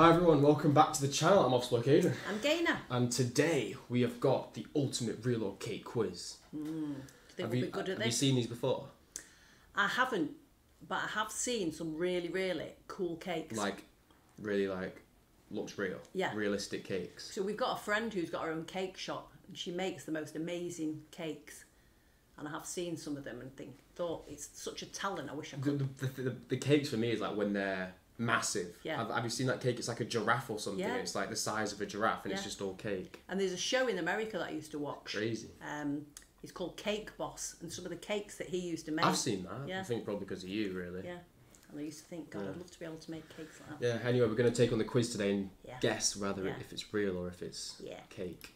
Hi everyone, welcome back to the channel. I'm Offslock Aidan. I'm Gaynor. And today we have got the ultimate real or cake quiz. Hmm. You Have you, be good at have you seen these before? I haven't, but I have seen some really, really cool cakes. Like, really like, looks real. Yeah. Realistic cakes. so we've got a friend who's got her own cake shop, and she makes the most amazing cakes. And I have seen some of them and think, thought it's such a talent. I wish I could. the, the, the, the cakes for me is like when they're massive. Yeah. Have, have you seen that cake? It's like a giraffe or something. Yeah. It's like the size of a giraffe and it's just all cake. And there's a show in America that I used to watch. Crazy. Um, it's called Cake Boss, and some of the cakes that he used to make. I've seen that. Yeah. I think probably because of you, really. Yeah. And I used to think, God, Yeah. I'd love to be able to make cakes like that. Yeah, anyway, we're going to take on the quiz today and Yeah. guess whether Yeah. if it's real or if it's Yeah. cake.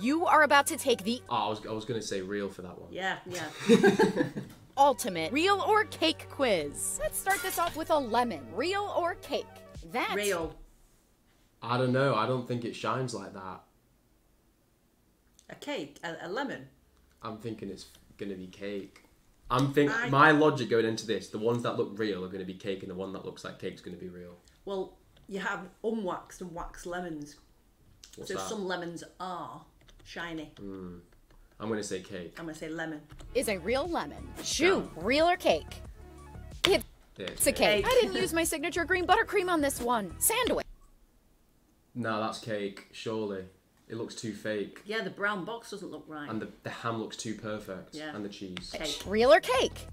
You are about to take the Oh, I was, I was going to say real for that one. Yeah, yeah. ultimate real or cake quiz. Let's start this off with a lemon. Real or cake? That's Real. I don't know. I don't think it shines like that. A cake, a, a lemon. I'm thinking it's going to be cake. I'm think I- my logic going into this, the ones that look real are going to be cake, and the one that looks like cake's going to be real. Well, you have unwaxed and waxed lemons. What's so that? some lemons are shiny. Hmm. I'm going to say cake. I'm gonna say lemon. is a real lemon. Shoe, real or cake? It's Yeah, a cake. Cake. I didn't use my signature green buttercream on this one. Sandwich. No, that's cake. Surely, it looks too fake, Yeah, the brown box doesn't look right. and the, the ham looks too perfect, Yeah. and the cheese. Cake. Real or cake?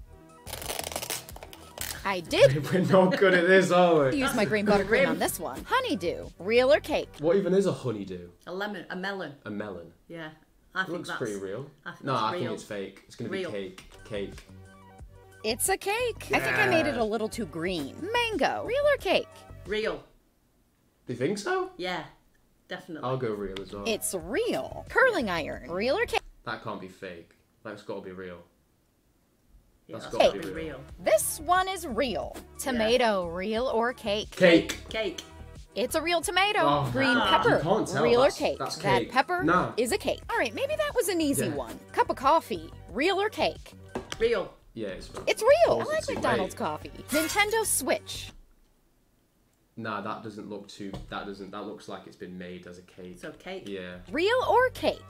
I did We're not good at this, are we? use my green buttercream on this one. Honeydew, real or cake? What even is a honeydew? A lemon, a melon. A melon. Yeah, I It think looks that's pretty real. I think no, that's I think it's fake. It's going to be cake. Cake. It's a cake. I think I made it a little too green. Mango, real or cake? real. Do you think so? Yeah, definitely. I'll go real as well. It's real. Curling iron, real or cake? That can't be fake. That's got to be real. yeah, that's that's gotta gotta be be real. real. This one is real. Tomato, real or cake? Cake. Cake. It's a real tomato. Oh, Green ah. pepper. You can't tell. Real That's- or cake? that's That pepper Nah. is a cake. All right, maybe that was an easy Yeah. one. Cup of coffee. Real or cake? Real. Yeah, it's real. It's real. I like McDonald's great. coffee. Nintendo Switch. Nah, that doesn't look too. That doesn't. That looks like it's been made as a cake. So cake. Yeah. Real or cake?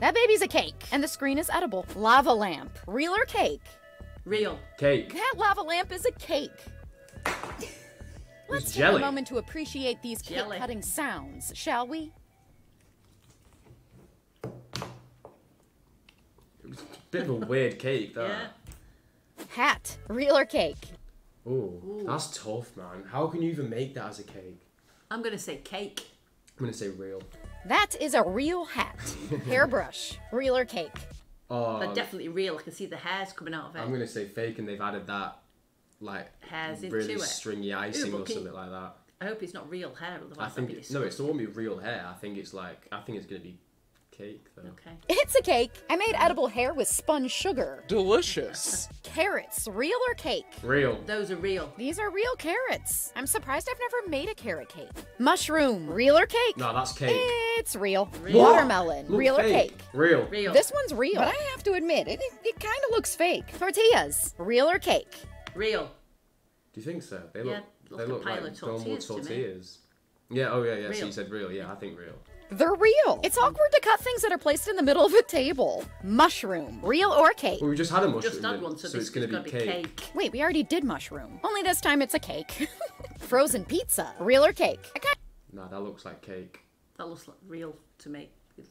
That baby's a cake, and the screen is edible. Lava lamp. Real or cake? Real. Cake. That lava lamp is a cake. Let's take jelly. a moment to appreciate these cake-cutting sounds, shall we? a Bit of a weird cake, that. Yeah. Hat. Real or cake? Ooh, that's tough, man. How can you even make that as a cake? I'm gonna say cake. I'm gonna say real. That is a real hat. Hairbrush. Real or cake? Oh, They're definitely real. I can see the hairs coming out of it. I'm gonna say fake, and they've added that, like, Hairs into really it. stringy icing but or can- something like that. I hope it's not real hair, otherwise I think that'd be it, no, it's disgusting. it won't be real hair. I think it's like I think it's gonna be cake though. Okay. It's a cake. I made edible hair with spun sugar. Delicious. Carrots. Real or cake? Real. Those are real. These are real carrots. I'm surprised I've never made a carrot cake. Mushroom. Real or cake? No, that's cake. It's real. Real. Watermelon. Look real or cake? Real. Real. This one's real. But I have to admit, it, it, it kind of looks fake. Tortillas. Real or cake? Real. Do you think so? They Yeah, look like they look pile like of normal tortillas to me. tortillas. Yeah. Oh yeah. Yeah. So you said real. Yeah. I think real. They're real. It's awkward to cut things that are placed in the middle of a table. Mushroom. Real or cake? Well, we just had a mushroom. Just had one, so, so this it's gonna is gonna be be cake. cake. Wait, we already did mushroom. Only this time it's a cake. Frozen pizza. Real or cake? I Nah, that looks like cake. That looks like real to me.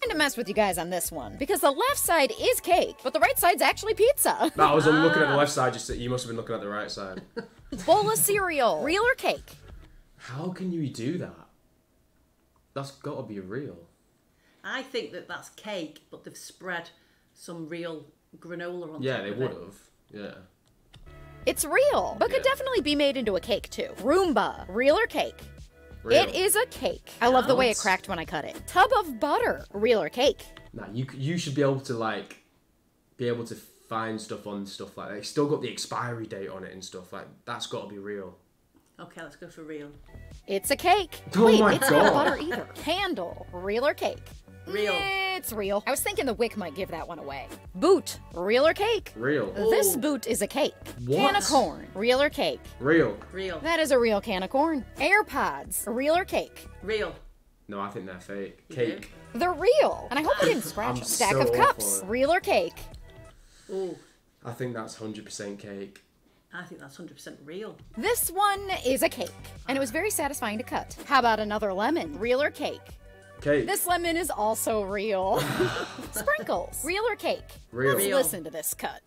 To mess with you guys on this one because the left side is cake, but the right side's actually pizza. No, I was I'm looking at Ah. the left side. Just you must have been looking at the right side. Bowl of cereal. Real or cake? How can you do that? That's got to be real. I think that that's cake, but they've spread some real granola on Yeah, top Yeah, they would have. Yeah. It's real, but could definitely be made into a cake too. Roomba. Real or cake? Real. It is a cake. I love the way it cracked when I cut it. Tub of butter. Real or cake? Nah, you you should be able to like be able to find stuff on stuff like that. It's still got the expiry date on it and stuff like that's got to be real. Okay, let's go for real. It's a cake. Oh Wait, my it's God. not butter either. Candle. Real or cake? Real. It's It's real. I was thinking the wick might give that one away. Boot, real or cake? Real. This Ooh. boot is a cake. What? Can of corn, real or cake? Real. Real. That is a real can of corn. AirPods, real or cake? Real. No, I think they're fake. You Cake. They're real. And I hope I didn't scratch them. Stack so of cups, at real or cake? Ooh. I think that's 100% cake. I think that's 100% real. This one is a cake, and it was very satisfying to cut. How about another lemon, real or cake? Cake. This lemon is also real. Sprinkles, real or cake? Real. Let's Real. listen to this cut.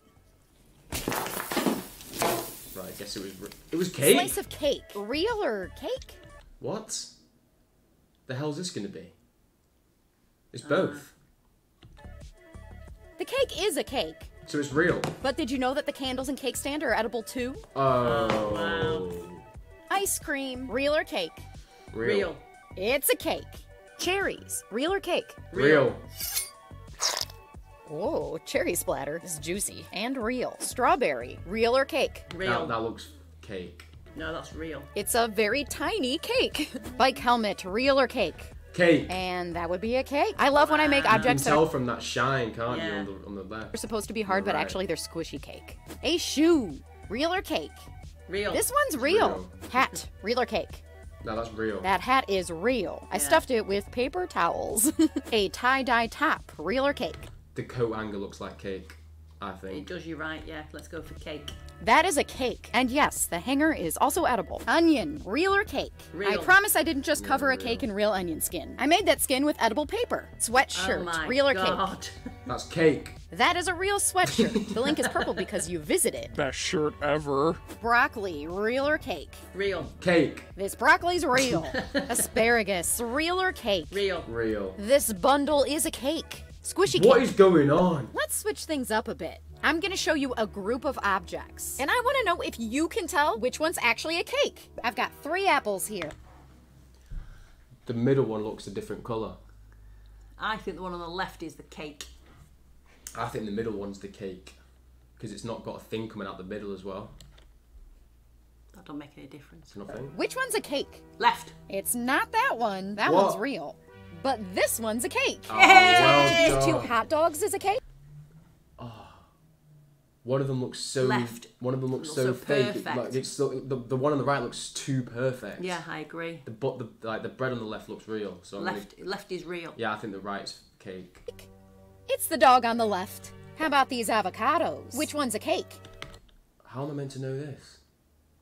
Right, I guess it was. Re- it was cake. Slice of cake, real or cake? What? The hell's this gonna be? It's Uh. both. The cake is a cake, So it's real. but did you know that the candles and cake stand are edible too? Oh. wow. Ice cream, real or cake? Real. Real. It's a cake. Cherries, real or cake? Real. Oh, cherry splatter is juicy and real. Strawberry, real or cake? Real. That, that looks cake. No, that's real. It's a very tiny cake. Bike helmet, real or cake? Cake. And that would be a cake. I love when I make objects. you can objects that tell are from that shine, can't you, on the on the left? supposed to be hard, but Right. actually they're squishy cake. A shoe, real or cake? Real. This one's real. real. Hat, real or cake? No, that's real. That hat is real. I stuffed it with paper towels. a tie-dye top, real or cake? The coat hanger looks like cake. I think. It does you right, yeah. Let's go for cake. That is a cake. And yes, the hanger is also edible. Onion, real or cake? Real. I promise I didn't just cover a real. cake in real onion skin. I made that skin with edible paper. Sweatshirt, oh my real or cake? God. That's cake. That is a real sweatshirt. the link is purple because you visited. Best shirt ever. Broccoli, real or cake? real. Cake. This broccoli's real. Asparagus, real or cake? Real. Real. This bundle is a cake. Squishy What cake. is going on? Let's switch things up a bit. I'm gonna show you a group of objects, and I wanna know if you can tell which one's actually a cake. I've got three apples here. The middle one looks a different colour. I think the one on the left is the cake. I think the middle one's the cake. Because it's not got a thing coming out the middle as well. That don't make any difference. Nothing. Which one's a cake? Left. It's not that one. That What? one's real. But this one's a cake. Oh, well These two hot dogs is a cake. Ah. One of them looks so. Left. One of them looks Looks so, so fake. It- like, it's so, the, the one on the right looks too perfect. Yeah, I agree. The but the like the bread on the left looks real. So I'm gonna- Left. Left is real. yeah, I think the right's cake. It's the dog on the left. How about these avocados? Which one's a cake? How am I meant to know this?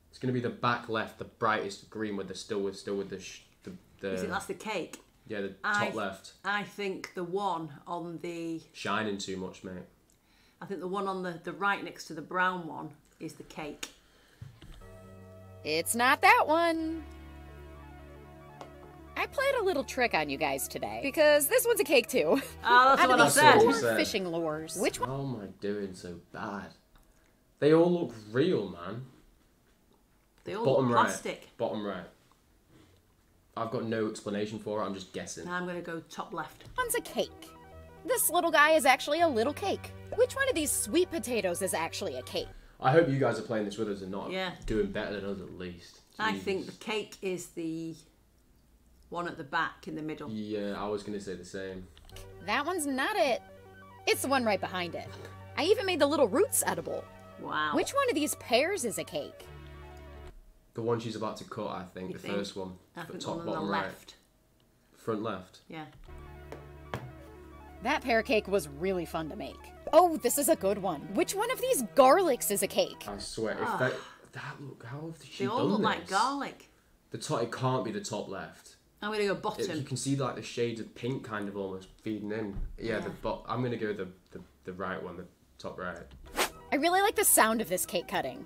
It's gonna be the back left, the brightest green with the still with still with the sh- the, the You think that's the cake? yeah the I- top left I think the one on the shining too much, mate. I think the one on the, the right next to the brown one is the cake. It's not that one. I played a little trick on you guys today because this one's a cake too. Oh, that's what I these said. you four said. fishing lures, which one? Oh, How am I doing so bad? They all look real, man. They all Bottom look right. plastic. Bottom right. I've got no explanation for it. I'm just guessing. Now I'm going to go top left. one's a cake? This little guy is actually a little cake. Which one of these sweet potatoes is actually a cake? I hope you guys are playing this with us and not Yeah. doing better than us at least. I think the cake is the one at the back in the middle. Yeah, I was gonna say the same. That one's not it. It's the one right behind it. I even made the little roots edible. Wow. Which one of these pears is a cake? The one she's about to cut, I think, You the think? first one, I the top, one on the bottom, right, left. front left. Yeah. That pear cake was really fun to make. Oh, this is a good one. Which one of these garlics is a cake? I swear, if that that look, how have she Ah. They all look this? like garlic. The top, it can't be the top left. I'm going to go It- bottom. you can see like the shades of pink kind of almost feeding in. Yeah, the Yeah. bot. I'm gonna go the, the the right one, the top right. I really like the sound of this cake cutting.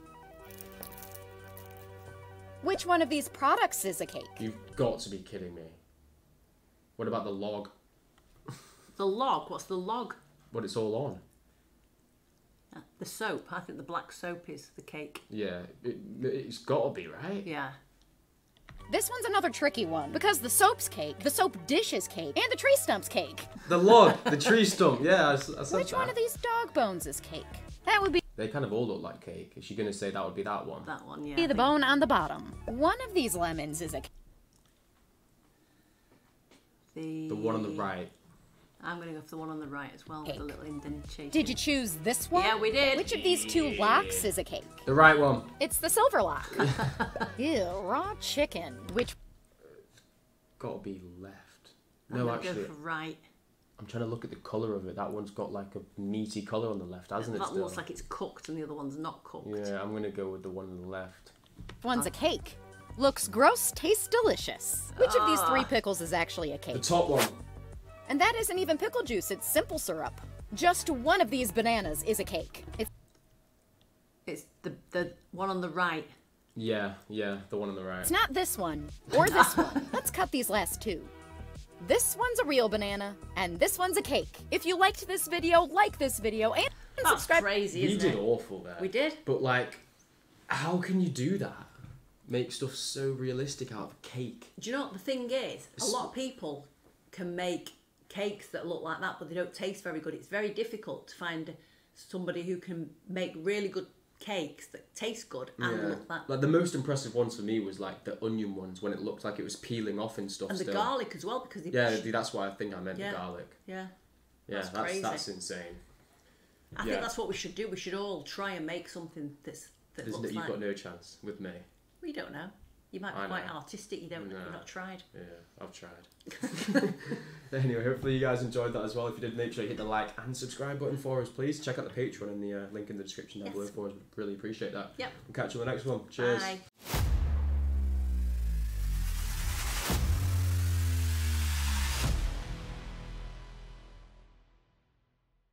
Which one of these products is a cake? You've got to be kidding me. What about the log? The log. What's the log? What it's all on? Uh, The soap. I think the black soap is the cake. Yeah, it, it's got to be right. Yeah. This one's another tricky one because the soap's cake, the soap dishes cake, and the tree stump's cake. The log, the tree stump. Yeah, I, s- I said Which that. one of these dog bones is cake? That would be They kind of all look like cake. Is she gonna say that would be that one? That one, yeah. I the think. bone on the bottom. One of these lemons is a. The, The one on the right. I'm going to go for the one on the right as well, with the Cake. little indentation. Did you choose this one? Yeah, we did. Which of these two locks is a cake? The right one. It's the silver lock. Ew, raw chicken. Which Gotta be left. I'm No, actually, go for right. I'm trying to look at the colour of it. That one's got like a meaty colour on the left, hasn't it? That Still? looks like it's cooked and the other one's not cooked. Yeah, I'm gonna go with the one on the left. one's a cake? Looks gross, tastes delicious. Which of these three ah. pickles is actually a cake? The top one. And that isn't even pickle juice, it's simple syrup. Just one of these bananas is a cake. It's It's the the one on the right. Yeah, yeah, the one on the right. It's not this one or this one. Let's cut these last two. This one's a real banana, and this one's a cake. If you liked this video, like this video, and That's subscribe. crazy, We isn't did it? awful there. We did. But like, how can you do that? Make stuff so realistic out of cake. Do you know what the thing is? A lot of people can make cakes that look like that, but they don't taste very good. It's very difficult to find somebody who can make really good cakes that taste good and Yeah. look that. Like the most impressive ones for me was like the onion ones when it looked like it was peeling off and stuff. And the still. garlic as well, because Yeah, that's why I think I meant Yeah. the garlic. yeah. Yeah, That's that's crazy. that's, insane. I Yeah. think that's what we should do. We should all try and make something that's that Isn't looks? You've like. got no chance with me. We don't know. You might be I quite know. artistic. You don't. No. You've not tried. Yeah, I've tried. anyway, hopefully you guys enjoyed that as well. If you did, make sure you hit the like and subscribe button for us, please. Check out the Patreon and the uh, link in the description down Yes. below for us. We'd really appreciate that. Yep. We'll catch you on the next one. Cheers. Bye.